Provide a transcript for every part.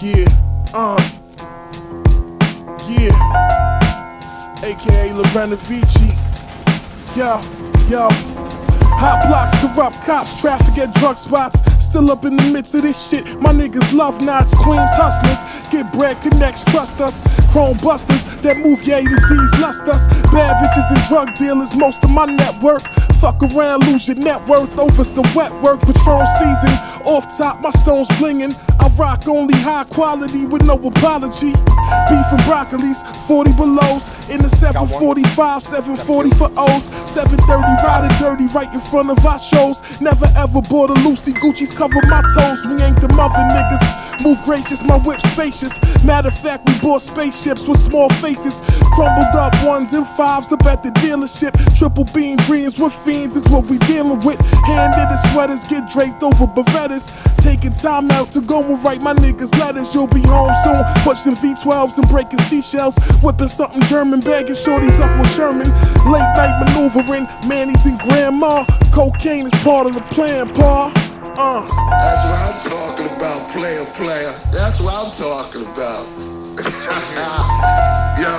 Yeah, uh, yeah. AKA Lorena Vici. Yo, yo. Hot blocks, corrupt cops, traffic at drug spots. Still up in the midst of this shit. My niggas love knots, queens, hustlers. Get bread, connects, trust us. Chrome busters that move yay D's, lust us. Bad drug dealers, most of my network. Fuck around, lose your net worth over some wet work. Patron season, off top, my stones blingin'. I rock only high quality with no apology. Beef and broccolis, 40 belows. In the 745, 740 for O's. 730 riding dirty right in front of our shows. Never ever bought a Lucy Gucci's cover my toes. We ain't the mother niggas. Move gracious, my whip spacious. Matter of fact, we bought spaceships with small faces. Crumbled up ones and fives up at the dealership. Triple beam dreams with fiends is what we dealing with. Hand knitted sweaters get draped over Berettas. Taking time out to go and write my niggas letters. You'll be home soon. Pushing V12s and breaking seashells. Whipping something German, bagging shorties up with Sherman. Late night maneuvering, Manny's and Grandma. Cocaine is part of the plan, pa. Uh. That's what I'm talking player, player. That's what I'm talking about. Yo,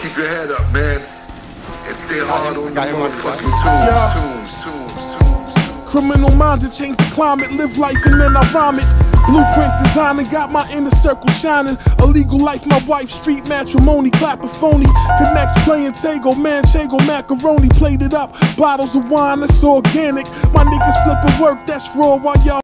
keep your head up, man. And stay hard on your motherfucking tunes, tunes, tunes. Criminal minded, change the climate, live life and then I rhyme it. Blueprint designing, got my inner circle shining. Illegal life, my wife, street matrimony, clapper phony. Connects playing Tago, Manchego, macaroni, played it up. Bottles of wine, that's organic. My niggas flipping work, that's raw while y'all.